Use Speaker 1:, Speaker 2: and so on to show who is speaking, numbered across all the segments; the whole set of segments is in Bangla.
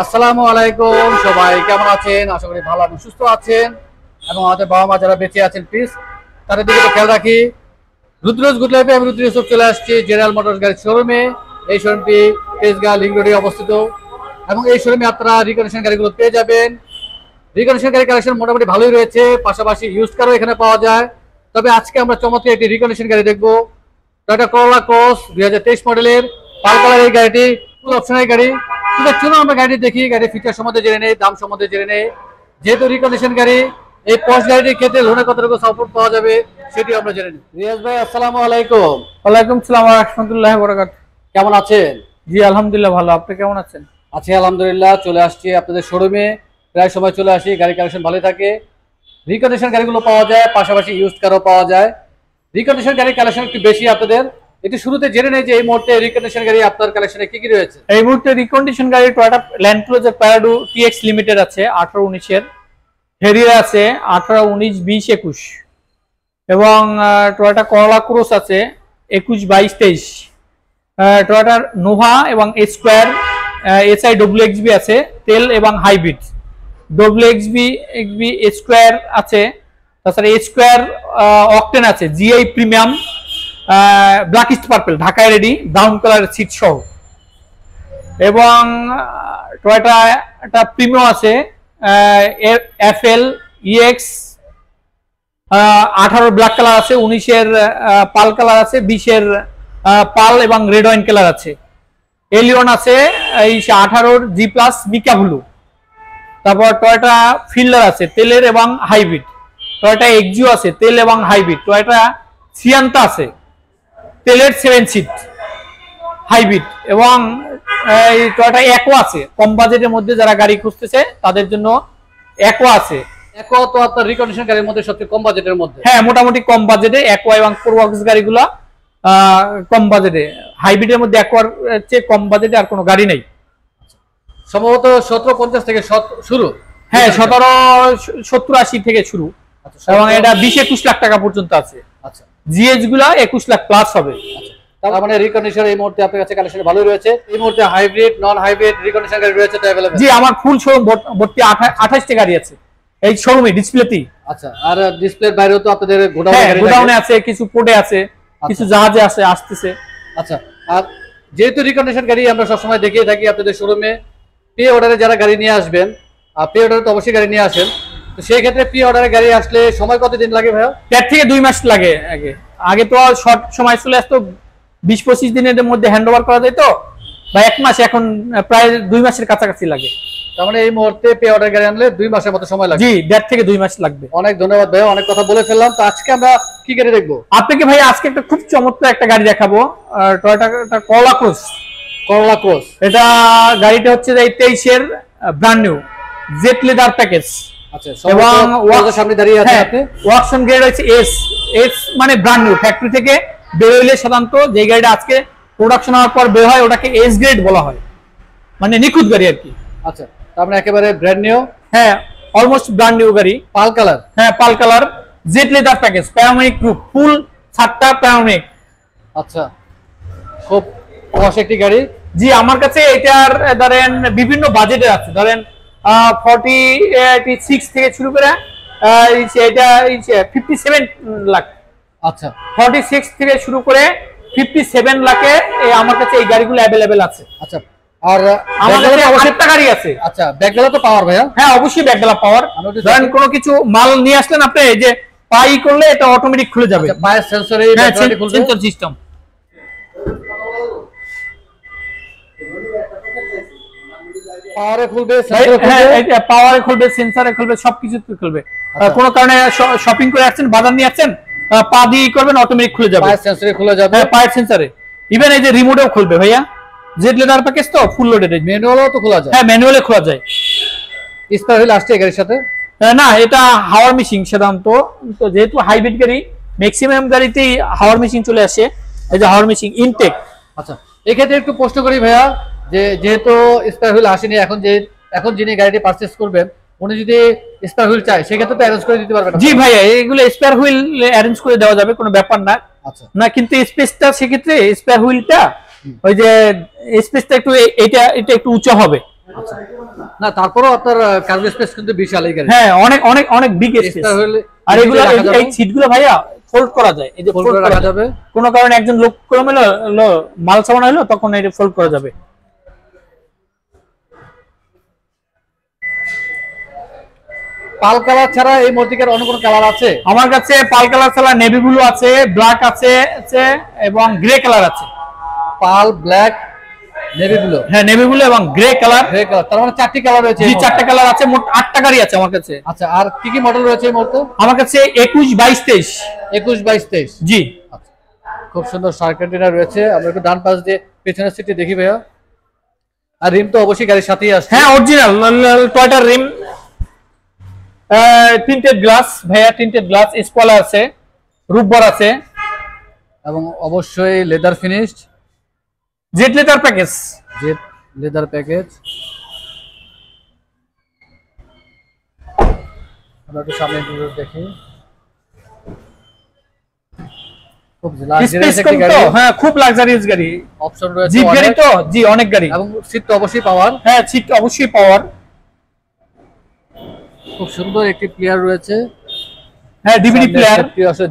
Speaker 1: আসসালামু আলাইকুম, সবাই কেমন আছেন? আশা করি ভালো এবং সুস্থ আছেন। এবং আমাদের বাবা মা যারা বেঁচে আছেন প্লিজ তাদের দিকে খেয়াল রাখি। রুদ্রজ গুড লাইফে আমি রুদ্র ইউসুফ চলে আসছি জেনারেল মোটরস গাড়ির শোরুমে এই শোরুমটি তেজগাঁ লিঙ্ক রোডে অবস্থিত। এবং এই শোরুমে আপনারা রিকন্ডিশন গাড়িগুলো পেয়ে যাবেন। রিকন্ডিশন গাড়ি কালেকশন মোটামুটি ভালোই রয়েছে, পাশাপাশি ইউজ কারও এখানে পাওয়া যায়। তবে আজকে আমরা চমৎকার একটি রিকন্ডিশন গাড়ি দেখব। টয়টা করোলা ক্রস দুই হাজার তেইশ মডেলের পাল কালার এই গাড়িটি ফুল অপশনের গাড়ি। চলুন আমরা গাড়িটি দেখি গাড়ির ফিচার সম্বন্ধে জেনে নেই দাম সম্বন্ধে জেনে নেই। যেহেতু রিকন্ডিশন গাড়ি এই পশ গাড়িটির ক্ষেত্রে লোনে কতটুকু সাপোর্ট পাওয়া যাবে সেটি আমরা জেনে নিই। রিয়াজ ভাই আসসালামু আলাইকুম।
Speaker 2: ওয়ালাইকুম সালাম রহমতুল্লাহ বরাকাত
Speaker 1: কেমন আছেন?
Speaker 2: জি আলহামদুলিল্লাহ ভালো। আপনি কেমন আছেন?
Speaker 1: আছি আলহামদুলিল্লাহ চলে আসছি আপনাদের শোরুমে প্রায় সময় চলে আসি গাড়ি কালেকশন ভালোই থাকে। রিকন্ডিশন গাড়িগুলো পাওয়া যায় পাশাপাশি ইউজ কারও পাওয়া যায়। রিকন্ডিশন গাড়ির কালেকশন একটু বেশি আপনাদের। একটু শুরুতে জেনে নেই যে এই মুহূর্তে রিকন্ডিশন গাড়ি আপনার কালেকশনে কি কি রয়েছে?
Speaker 2: এই মুহূর্তে রিকন্ডিশন গাড়ি Toyota Land Cruiser Prado TX limited আছে, আঠারো উনিশের হেরিয়ার আছে, আঠারো উনিশ, বিশ, একুশ। এবং টয়টা করলা ক্রোস আছে, একুশ, বাইশ, তেইশ। টয়টার নোভা এবং স্কোয়ার এসআই ডব্লিউ এক্সবি আছে, তেল এবং hybrid W XB XB square আছে, তাছাড়া স্কোয়ার অকটেন আছে GI premium black east purple ঢাকায় রেডি ব্রাউন কালার সিট সহ। এবং টয়টা একটা প্রিমিয়াম আছে এফ এল ইএক্স আঠারো ব্ল্যাক কালার আছে, উনিশের পাল কালার আছে, বিশের পাল এবং রেড ওয়াইন কালার আছে। এলিয়ন আছে, এই আঠারোর জি প্লাস মিকা ব্লু তারপর টয়টা ফিল্ডার আছে, তেলের এবং হাইব্রিড টয়টা এক্সিও আছে, তেল এবং হাইব্রিড টয়টা সিয়ান্তা আছে। তেলের সেভেন সিট হাইব্রিড এবং এই টয়টা একো আছে। কম বাজেটের মধ্যে যারা গাড়ি খুঁজতেছে তাদের জন্য একো আছে।
Speaker 1: একো তো আপনার রিকন্ডিশন গাড়ির মধ্যে সবচেয়ে কম বাজেটের মধ্যে।
Speaker 2: হ্যাঁ মোটামুটি কম বাজেটে একোয়া এবং প্রোয়াক্স গাড়িগুলা কম বাজেটে হাইব্রিডের মধ্যে একোয়ার চেয়ে কম বাজেটে আর কোনো গাড়ি নেই।
Speaker 1: সম্ভবত সতেরো পঞ্চাশ থেকে শুরু।
Speaker 2: হ্যাঁ সতেরো সত্তর আশি থেকে শুরু।
Speaker 1: আচ্ছা,
Speaker 2: এবং এটা বিশ একুশ লাখ টাকা পর্যন্ত আছে।
Speaker 1: আচ্ছা।
Speaker 2: জিএসগুলা একুশ লাখ প্লাস হবে।
Speaker 1: তার মানে রিকন্ডিশন এই মুহূর্তে আপনার কাছে কালেকশন ভালোই রয়েছে। এই মুহূর্তে হাইব্রিড নন হাইব্রিড রিকন্ডিশন গাড়ি রয়েছে তো অ্যাভেলেবেল
Speaker 2: জি আমার ফুল শোরুম ভর্তি আঠাশটি গাড়ি আছে। এই শোরুমে ডিসপ্লেতেই
Speaker 1: আচ্ছা আর ডিসপ্লের বাইরেও তো আপনাদের গোডাউন
Speaker 2: হ্যাঁ
Speaker 1: গাড়ি
Speaker 2: গোডাউনে আছে কিছু পোর্টে আছে কিছু জাহাজে আছে আসতেছে।
Speaker 1: আচ্ছা আর যেহেতু রিকন্ডিশন গাড়ি আমরা সবসময় দেখিয়ে থাকি আপনাদের শোরুমে পে অর্ডারে যারা গাড়ি নিয়ে আসবেন আর পে অর্ডারে তো অবশ্যই গাড়ি নিয়ে আসেন তো সেই ক্ষেত্রে পে অর্ডারে গাড়ি আসলে সময় কতদিন লাগে ভাইয়া?
Speaker 2: দেড় থেকে দুই মাস লাগে আগে। আগে তো শর্ট সময় চলে আসতো বিশ পঁচিশ দিনের মধ্যে হ্যান্ড ওভার করা যেত বা এক মাস এখন প্রায় দুই মাসের কাছাকাছি লাগে।
Speaker 1: তার মানে এই মুহূর্তে পে অর্ডার গাড়ি আনলে দুই মাসের মতো সময় লাগে
Speaker 2: জি দেড় থেকে দুই মাস লাগবে।
Speaker 1: অনেক ধন্যবাদ ভাইয়া অনেক কথা বলে ফেললাম। তো আজকে আমরা কি গাড়ি দেখব?
Speaker 2: আপনাকে ভাই আজকে একটা খুব চমৎকার একটা গাড়ি দেখাবো টয়টা করলা ক্রুজ
Speaker 1: করলা ক্রস
Speaker 2: এটা গাড়িটা হচ্ছে এই তেইশের brand new jet leather package এবং
Speaker 1: এবং সামনে দাঁড়িয়ে
Speaker 2: হ্যাঁ গ্রেড হচ্ছে এস এস মানে ব্র্যান্ড নিউ ফ্যাক্টরি থেকে বের হইলে সাধারণত যে গাড়িটা আজকে প্রোডাকশন হওয়ার পর বের হয় ওটাকে এস গ্রেড বলা হয়। মানে নিখুঁত গাড়ি আর কি।
Speaker 1: আচ্ছা একেবারে ব্র্যান্ড নিউ
Speaker 2: হ্যাঁ অলমোস্ট ব্র্যান্ড নিউ গাড়ি।
Speaker 1: Pearl colour?
Speaker 2: হ্যাঁ pearl colour. Jet leather package group full সাতটা
Speaker 1: আচ্ছা খুব একটি গাড়ি।
Speaker 2: জি আমার কাছে এটার ধরেন বিভিন্ন বাজেটের আছে। ধরেন ফর্টি সিক্স থেকে শুরু করে এটা ফিফটি সেভেন লাখ।
Speaker 1: আচ্ছা।
Speaker 2: ফর্টি সিক্স থেকে শুরু করে ফিফটি সেভেন লাখে আমার কাছে এই গাড়িগুলো অ্যাভেলেবেল আছে।
Speaker 1: আচ্ছা আর ব্যাকডালা অবশ্যই
Speaker 2: গাড়ি আছে।
Speaker 1: আচ্ছা ব্যাকডালা তো পাওয়ার ভাইয়া।
Speaker 2: হ্যাঁ অবশ্যই ব্যাকডালা পাওয়ার ধরেন কোনো কিছু মাল নিয়ে আসলেন আপনি যে পাই করলে এটা অটোমেটিক খুলে যাবে।
Speaker 1: আচ্ছা পায়ের সেন্সরে
Speaker 2: সেন্সর সিস্টেম
Speaker 1: পাওয়ারে খুলবে সেন্সরে
Speaker 2: হ্যাঁ
Speaker 1: খুলবে।
Speaker 2: পাওয়ারে খুলবে সেন্সারে খুলবে সবকিছু খুলবে।
Speaker 1: আচ্ছা।
Speaker 2: কোনো কারণে শপিং করে আসছেন বাজার নিয়ে আসছেন পা দিয়ে করবেন অটোমেটিক খুলে যাবে।
Speaker 1: পায়ের সেন্সরে খুলে যাবে।
Speaker 2: হ্যাঁ পায়ের সেন্সারে ইভেন এই যে রিমোটেও খুলবে ভাইয়া। জেড লেদার প্যাকেজ তো ফুল লোডেড
Speaker 1: ম্যানুয়ালও তো খোলা যায়।
Speaker 2: হ্যাঁ ম্যানুয়ালে খোলা যায়।
Speaker 1: স্পার হুইল আসছে গাড়ির সাথে?
Speaker 2: না এটা হাওয়ার মেশিন সাধারণত। তো যেহেতু হাইব্রিড গাড়ি ম্যাক্সিমাম গাড়িতেই হাওয়ার মেশিন চলে আসে। এই যে হাওয়ার মেশিন ইনটেক
Speaker 1: আচ্ছা এক্ষেত্রে একটু প্রশ্ন করি ভাইয়া। যে যেহেতু স্পার হুইল আসেনি এখন যে এখন যিনি গাড়িটি পারচেস করবেন উনি যদি স্পার হুইল চায় সেক্ষেত্রে তো অ্যারেঞ্জ করে দিতে পারবেন
Speaker 2: জি ভাইয়া এগুলো স্পেয়ার হুইল অ্যারেঞ্জ করে দেওয়া যাবে কোনো ব্যাপার না।
Speaker 1: আচ্ছা।
Speaker 2: না কিন্তু স্পেসটা সেক্ষেত্রে স্পেয়ার হুইলটা ওই যে স্পেসটা একটু এটা এটা একটু উঁচু হবে।
Speaker 1: আচ্ছা। না তারপরেও আপনার কার্গো স্পেস কিন্তু বিশাল এই গাড়ি
Speaker 2: হ্যাঁ অনেক অনেক অনেক বিগ স্পেস আর এগুলো এই- সিটগুলো ভাইয়া ফোল্ড করা যায়। এই যে ফোল্ড
Speaker 1: করা
Speaker 2: যাবে? কোনো কারণে একজন লোক এলো, মাল সামান হলো তখন এটা ফোল্ড করা যাবে।
Speaker 1: পাল কালার ছাড়া এই মূর্তিকার অন্য কোনো কালার আছে?
Speaker 2: আমার কাছে পাল কালার ছাড়া নেভি ব্লু আছে ব্ল্যাক আছে আছে এবং গ্রে কালার আছে।
Speaker 1: Pearl black navy blue.
Speaker 2: হ্যাঁ নেভি ব্লু এবং গ্রে কালার।
Speaker 1: গ্রে কালার তার মানে চারটি কালার রয়েছে
Speaker 2: জি। চারটে কালার আছে মোট আটটা গাড়ি আছে আমার কাছে।
Speaker 1: আচ্ছা আর কি কি মডেল রয়েছে এই মুহূর্তে?
Speaker 2: আমার কাছে একুশ বাইশ তেইশ।
Speaker 1: একুশ বাইশ তেইশ।
Speaker 2: জি।
Speaker 1: আচ্ছা খুব সুন্দর সার্কেন্টিনা রয়েছে। আমরা একটু ডান পাশ দিয়ে পেছনের সিটটি দেখি ভাইয়া। আর রিম তো অবশ্যই গাড়ির সাথেই আসছে।
Speaker 2: হ্যাঁ original Toyota rim tinted glass ভাইয়া টিন্টেড গ্লাস স্পলার আছে রূপবর আছে।
Speaker 1: এবং অবশ্যই leather finished
Speaker 2: jet leather package
Speaker 1: jet leather package আমরা একটু সামনে দেখি। খুব লাক্সারিয়াস একটি গাড়ি।
Speaker 2: হ্যাঁ খুব লাক্সারিয়াস গাড়ি।
Speaker 1: অপশন রয়েছে
Speaker 2: জিপ গাড়ি তো? জি অনেক গাড়ি।
Speaker 1: এবং সিট তো অবশ্যই পাওয়ার।
Speaker 2: হ্যাঁ সিট অবশ্যই পাওয়ার।
Speaker 1: খুব সুন্দর একটি প্লেয়ার রয়েছে।
Speaker 2: হ্যাঁ ডিভিডি প্লেয়ার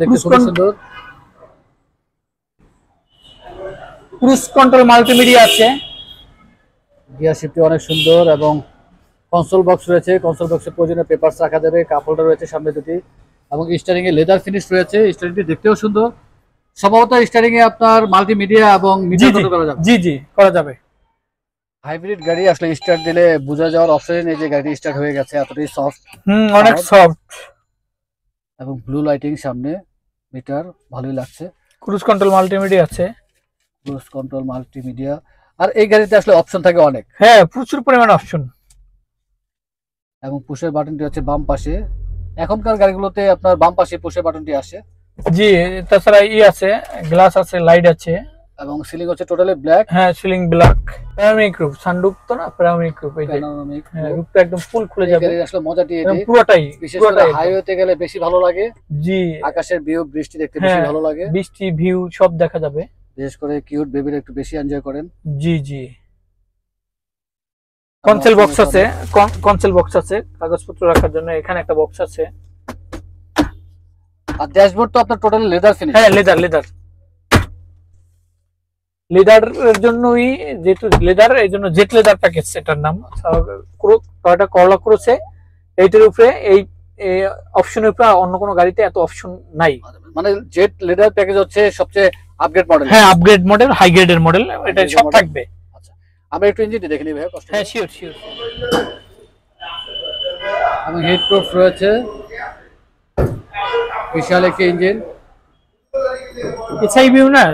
Speaker 1: দেখতে খুব সুন্দর।
Speaker 2: ক্রুজ কন্ট্রোল মাল্টিমিডিয়া আছে।
Speaker 1: গিয়ার শিফটটি অনেক সুন্দর এবং কনসোল বক্স রয়েছে। কনসোল বক্সের প্রয়োজনীয় পেপারস রাখা যাবে। কাপ হোল্ডার রয়েছে সামনে দুটি এবং স্টারিং এ লেদার ফিনিশ রয়েছে। স্টারিংটি দেখতেও সুন্দর। সম্ভবত স্টারিং এ আপনার মাল্টিমিডিয়া এবং মিডিয়া করা যাবে।
Speaker 2: জি জি করা যাবে।
Speaker 1: হাইব্রিড গাড়ি আসলে স্টার্ট দিলে বোঝা যাওয়ার অপশন নেই যে গাড়ি স্টার্ট হয়ে গেছে এতটাই সফট
Speaker 2: হুম অনেক সফট
Speaker 1: এবং ব্লু লাইটিং সামনে মিটার ভালোই লাগছে।
Speaker 2: ক্রুজ কন্ট্রোল মাল্টিমিডিয়া আছে।
Speaker 1: ক্রুজ কন্ট্রোল মাল্টিমিডিয়া আর এই গাড়িতে আসলে অপশন থাকে অনেক।
Speaker 2: হ্যাঁ প্রচুর পরিমাণ অপশন
Speaker 1: এবং পুশের বাটনটি হচ্ছে বাম পাশে। এখনকার গাড়িগুলোতে আপনার বাম পাশে পুশের বাটনটি আসে।
Speaker 2: জি তাছাড়া ই আছে গ্লাস আছে লাইট আছে।
Speaker 1: এবং সিলিং হচ্ছে টোটালি ব্ল্যাক।
Speaker 2: হ্যাঁ ceiling black. Panoramic roof sunroof তো না? প্যারামিক রূপ এই যে।
Speaker 1: প্যানোরামিক
Speaker 2: হ্যাঁ রূপটা একদম ফুল খুলে যাবে।
Speaker 1: আসলে মজাটি
Speaker 2: একদম
Speaker 1: এটি
Speaker 2: পুরোটাই পুরোটাই
Speaker 1: হাইওয়েতে গেলে বেশি ভালো লাগে।
Speaker 2: জি।
Speaker 1: আকাশের ভিউ বৃষ্টি দেখতে বেশি
Speaker 2: হ্যাঁ।
Speaker 1: ভালো লাগে।
Speaker 2: বৃষ্টি ভিউ সব দেখা যাবে।
Speaker 1: বিশেষ করে কিউট বেবির একটু বেশি এনজয় করেন।
Speaker 2: জি জি। কনসেল বক্স আছে। কনসেল বক্স আছে। কাগজপত্র রাখার জন্য এখানে একটা বক্স আছে।
Speaker 1: আর ড্যাশবোর্ড তো আপনার টোটালি লেদার ফিনিশ
Speaker 2: হ্যাঁ লেদার লেদার লেদার এর জন্যই যেহেতু লেদার এই জন্য জেট লেদার প্যাকেজ এটার নাম। টয়টা করলা ক্রোসে এইটার উপরে এই অপশনের উপরে অন্য কোনো গাড়িতে এত অপশন নাই।
Speaker 1: মানে জেট লেদার প্যাকেজ হচ্ছে সবচেয়ে আপগ্রেড মডেল
Speaker 2: হ্যাঁ আপগ্রেড মডেল হাই গ্রেডের মডেল এটা সব। থাকবে।
Speaker 1: আমরা একটু ইঞ্জিনটি দেখে নিই ভাই কষ্ট
Speaker 2: হ্যাঁ শিওর শিওর
Speaker 1: এবং হিট প্রুফ রয়েছে। বিশাল একটি ইঞ্জিন
Speaker 2: এসআই ভিউ না?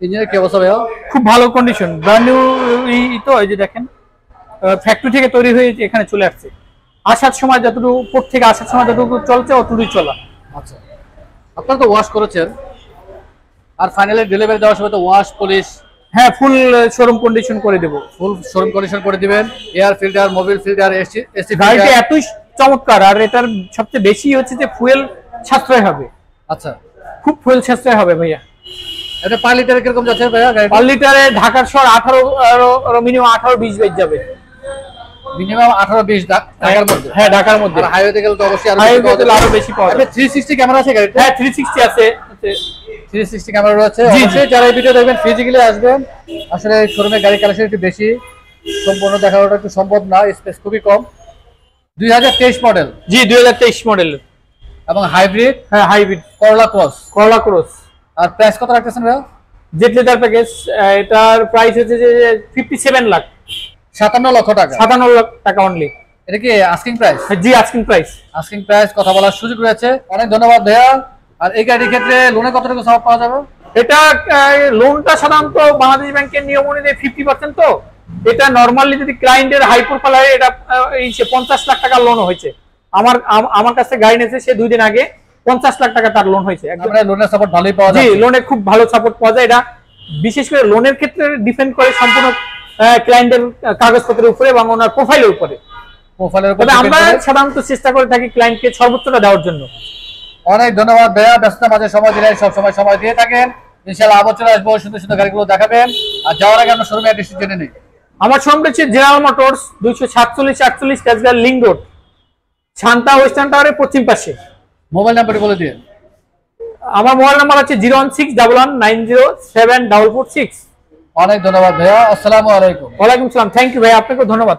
Speaker 1: ইঞ্জিনের কি অবস্থা ভাইয়া?
Speaker 2: খুব ভালো কন্ডিশন ব্র্যান্ড নিউ তো এই যে দেখেন ফ্যাক্টরি থেকে তৈরি হয়ে এখানে চলে আসছে। আসার সময় যতটুকু পোর্ট থেকে আসার সময় যতটুকু চলছে অতটুকুই চলা।
Speaker 1: আচ্ছা। আপনারা তো ওয়াশ করেছেন। আর ফাইনালি ডেলিভারি দেওয়ার সময় তো ওয়াশ পলিশ
Speaker 2: হ্যাঁ ফুল শোরুম কন্ডিশন করে দেবো।
Speaker 1: ফুল শোরুম কন্ডিশন করে দিবেন। Air filter Mobil filter AC AC
Speaker 2: গাড়িটা এতই চমৎকার আর এটার সবচেয়ে বেশি হচ্ছে যে ফুয়েল সাশ্রয় হবে।
Speaker 1: আচ্ছা।
Speaker 2: খুব ফুয়েল সাশ্রয় হবে ভাইয়া।
Speaker 1: এটা পার লিটারে কীরকম যাচ্ছে ভাইয়া গাড়ি
Speaker 2: পার লিটারে ঢাকার শহর আঠারো মিনিমাম আঠারো বিশ বেজ যাবে।
Speaker 1: মিনিমাম আঠারো বিশ টাকার মধ্যে।
Speaker 2: হ্যাঁ ঢাকার মধ্যে।
Speaker 1: আর হাইওয়েতে গেলে তো অবশ্যই আরও
Speaker 2: হাইওয়ে আরও বেশি পাওয়া যাবে।
Speaker 1: থ্রি সিক্সটি ক্যামেরা আছে
Speaker 2: হ্যাঁ সিক্সটি আছে
Speaker 1: সিক্সটি ক্যামেরা রয়েছে। অবশ্যই যারা এই ভিডিও দেখবেন ফিজিক্যালি আসবেন। আসলে শোরুমে গাড়ি কালেকশন একটু বেশি। সম্পূর্ণ দেখানোটা একটু সম্ভব না স্পেস খুবই কম। দুই হাজার তেইশ মডেল
Speaker 2: জি দুই হাজার তেইশ মডেল
Speaker 1: এবং হাইব্রিড
Speaker 2: হ্যাঁ hybrid
Speaker 1: Corolla cross
Speaker 2: Corolla cross
Speaker 1: আর প্রাইস কত রাখতেছেন ভাইয়া
Speaker 2: জেট লেদার প্যাকেজ এটার প্রাইস হচ্ছে যে ফিফটি সেভেন লাখ
Speaker 1: সাতান্ন লক্ষ টাকা।
Speaker 2: সাতান্ন লাখ টাকা অনলি
Speaker 1: এটা কি আস্কিং প্রাইস
Speaker 2: জি আস্কিং প্রাইস
Speaker 1: আস্কিং প্রাইস কথা বলার সুযোগ রয়েছে। অনেক ধন্যবাদ ভাইয়া। আর এই গাড়ির ক্ষেত্রে লোনে কত টাকা সাপোর্ট পাওয়া যাবে?
Speaker 2: এটা লোনটা সাধারণত বাংলাদেশ ব্যাংকের নিয়ম অনুযায়ী ফিফটি পার্সেন্ট তো। এটা নর্মালি যদি ক্লায়েন্টের হাই প্রোফাইল হয় এটা এই সে পঞ্চাশ লাখ টাকা লোন হয়েছে। আমার আমার কাছে গাড়ি নিয়েছে সে দুই দিন আগে পঞ্চাশ লাখ টাকা তার লোন হয়েছে। একদম।
Speaker 1: লোনের সাপোর্ট ভালোই পাওয়া
Speaker 2: জি
Speaker 1: যায়
Speaker 2: লোনে খুব ভালো সাপোর্ট পাওয়া যায়। এটা বিশেষ করে লোনের ক্ষেত্রে ডিপেন্ড করে সম্পূর্ণ ক্লায়েন্টের কাগজপত্রের উপরে এবং ওনার প্রোফাইলের উপরে।
Speaker 1: প্রোফাইলের উপর
Speaker 2: আমরা সাধারণত চেষ্টা করে থাকি ক্লায়েন্টকে সর্বোচ্চটা দেওয়ার জন্য।
Speaker 1: অনেক ধন্যবাদ ভাইয়া। ব্যস্ত মাঝে সময় দিলেন সব সময় সময় দিয়ে থাকেন। ইনশাআল্লাহ আবার চলে আসব সুন্দর সুন্দর গাড়িগুলো দেখাবেন। আর যাওয়ার আগে আমরা শোরুমে অ্যাড্রেস জেনে নিই।
Speaker 2: আমার সঙ্গে হচ্ছে জেনারেল মোটরস দুইশো সাতচল্লিশ আটচল্লিশ লিঙ্ক রোড। শান্তা ওয়েস্টার্ন টাওয়ারের পশ্চিম পাশে।
Speaker 1: মোবাইল নাম্বারটি বলে দিন।
Speaker 2: আমার মোবাইল নাম্বার আছে zero one six double one nine zero seven double four six.
Speaker 1: অনেক ধন্যবাদ ভাইয়া। আসসালামু আলাইকুম।
Speaker 2: ওয়ালাইকুম সালাম। থ্যাংক ইউ ভাই আপনাকে ধন্যবাদ।